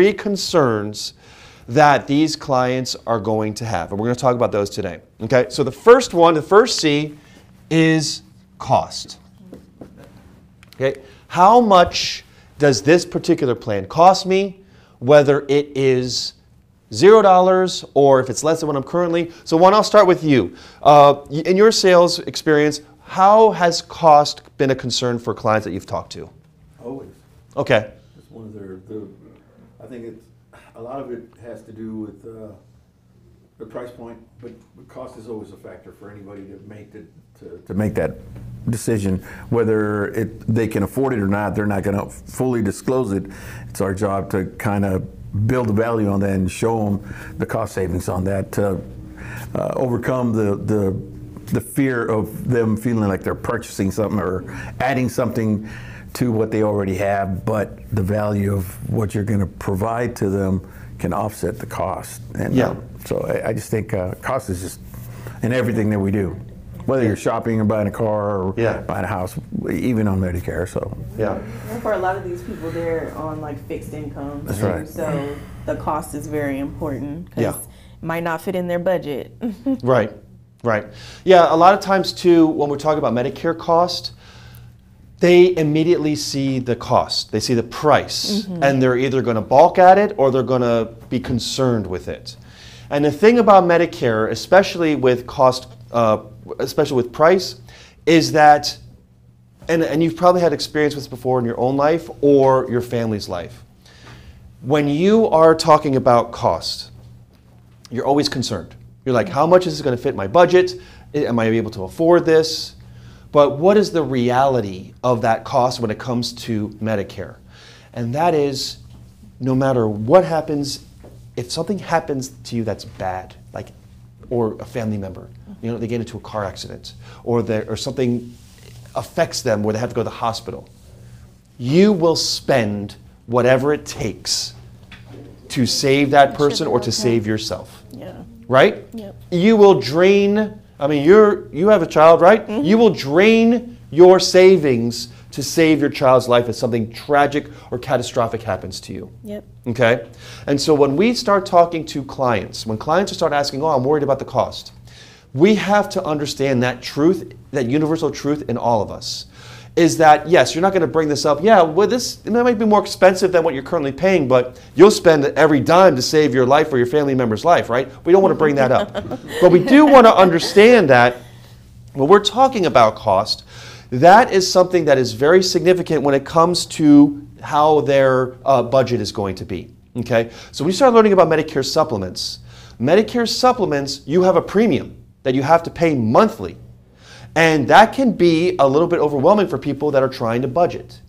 three concerns that these clients are going to have. And we're going to talk about those today. Okay, so the first one, the first C is cost. Okay, how much does this particular plan cost me, whether it is zero dollars or if it's less than what I'm currently? So, one, I'll start with you. Uh, in your sales experience, how has cost been a concern for clients that you've talked to? Always. Okay. It's one of their, the, I think it's, a lot of it has to do with, uh, the price point, but cost is always a factor for anybody to make the, to, to make that decision. Whether it, they can afford it or not, they're not gonna fully disclose it. It's our job to kind of build the value on that and show them the cost savings on that to uh, overcome the, the, the fear of them feeling like they're purchasing something or adding something to what they already have, but the value of what you're going to provide to them can offset the cost. And Yeah. uh, so I, I just think uh, cost is just in everything that we do, whether you're shopping or buying a car or Yeah. buying a house, even on Medicare. So Yeah. And for a lot of these people, they're on like fixed income. That's too, right. So the cost is very important because Yeah. it might not fit in their budget. Right, right. Yeah, a lot of times too, when we're talking about Medicare cost, they immediately see the cost. They see the price, and they're either going to balk at it or they're going to be concerned with it. And the thing about Medicare, especially with cost, uh, especially with price, is that, and, and you've probably had experience with this before in your own life or your family's life. When you are talking about cost, you're always concerned. You're like, how much is this going to fit my budget? Am I able to afford this? But what is the reality of that cost when it comes to Medicare? And that is no matter what happens, if something happens to you that's bad, like or a family member, you know, they get into a car accident, or there or something affects them where they have to go to the hospital, you will spend whatever it takes to save that person or to save yourself yeah. right? Yep. You will drain. I mean, you're you have a child, right? Mm-hmm. You will drain your savings to save your child's life if something tragic or catastrophic happens to you. Yep. Okay? And so when we start talking to clients, when clients start asking, "Oh, I'm worried about the cost," we have to understand that truth, that universal truth in all of us. Is that yes, you're not going to bring this up. Yeah, well, this it might be more expensive than what you're currently paying, but you'll spend every dime to save your life or your family member's life, right? We don't want to bring that up, but we do want to understand that when we're talking about cost, that is something that is very significant when it comes to how their uh, budget is going to be. Okay, so we start learning about Medicare supplements. Medicare supplements, you have a premium that you have to pay monthly. And that can be a little bit overwhelming for people that are trying to budget.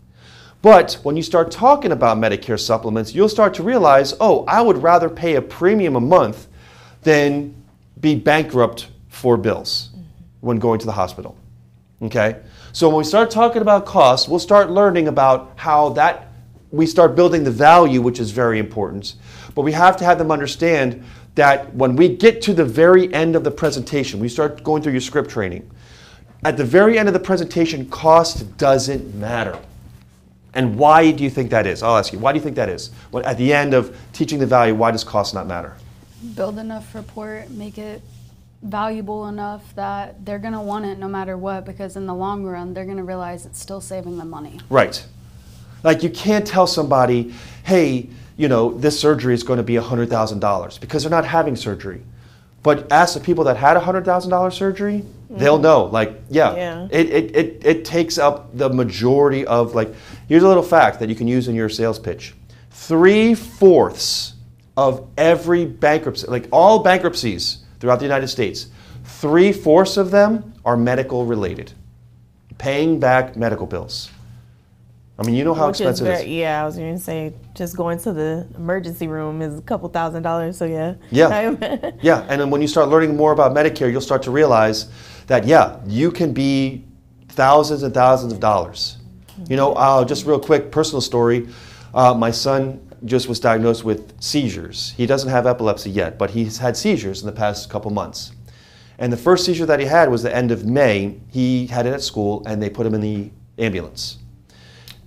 But when you start talking about Medicare supplements, you'll start to realize, oh, I would rather pay a premium a month than be bankrupt for bills when going to the hospital. Okay? So when we start talking about costs, we'll start learning about how that we start building the value, which is very important. But we have to have them understand that when we get to the very end of the presentation, we start going through your script training. At the very end of the presentation, cost doesn't matter. And why do you think that is? I'll ask you, why do you think that is? When, at the end of teaching the value, why does cost not matter? build enough rapport, make it valuable enough that they're going to want it no matter what because in the long run they're going to realize it's still saving them money. Right. Like you can't tell somebody, hey, you know, this surgery is going to be $100,000 because they're not having surgery. But ask the people that had $100,000 surgery, they'll mm-hmm. know. Like, yeah, Yeah. It, it, it, it takes up the majority of, like, here's a little fact that you can use in your sales pitch. Three fourths of every bankruptcy, like all bankruptcies throughout the United States, three fourths of them are medical related, paying back medical bills. I mean, you know how Which expensive it is. yeah, I was going to say just going to the emergency room is a couple thousand dollars. So yeah. Yeah. Yeah, and then when you start learning more about Medicare, you'll start to realize that yeah, you can be thousands and thousands of dollars. You know, uh, just real quick, personal story. Uh, my son just was diagnosed with seizures. He doesn't have epilepsy yet, but he's had seizures in the past couple months. And the first seizure that he had was the end of May. He had it at school, and they put him in the ambulance.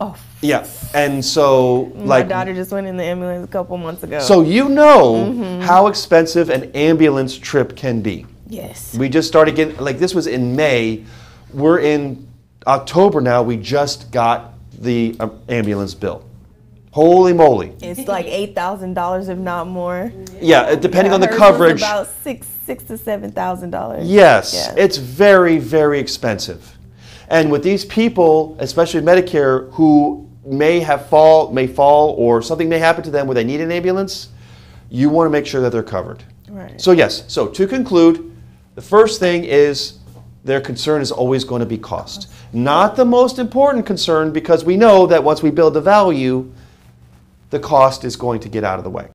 Oh, Yeah, and so my like daughter just went in the ambulance a couple months ago. so you know how expensive an ambulance trip can be. yes, We just started getting like this was in May. We're in October now. We just got the um, ambulance bill. Holy moly! it's like eight thousand dollars, if not more. Yeah, uh, depending on the coverage. about six, six to seven thousand dollars. Yes, Yeah. it's very, very expensive. And with these people, especially Medicare, who may have fall, may fall, or something may happen to them where they need an ambulance, you want to make sure that they're covered. Right. So yes. So to conclude, the first thing is their concern is always going to be cost. Not the most important concern because we know that once we build the value, the cost is going to get out of the way.